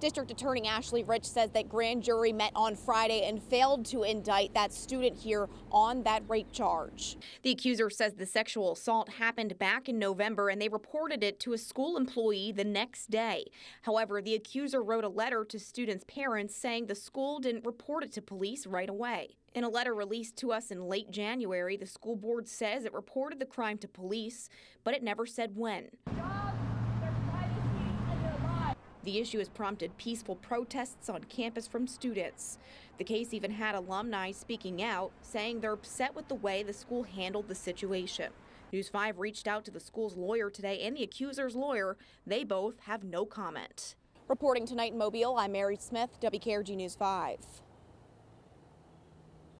District Attorney Ashley Rich says that grand jury met on Friday and failed to indict that student here on that rape charge. The accuser says the sexual assault happened back in November and they reported it to a school employee the next day. However, the accuser wrote a letter to students' parents saying the school didn't report it to police right away. In a letter released to us in late January, the school board says it reported the crime to police, but it never said when. The issue has prompted peaceful protests on campus from students. The case even had alumni speaking out, saying they're upset with the way the school handled the situation. News 5 reached out to the school's lawyer today and the accuser's lawyer. They both have no comment. Reporting tonight in Mobile, I'm Mary Smith, WKRG News 5.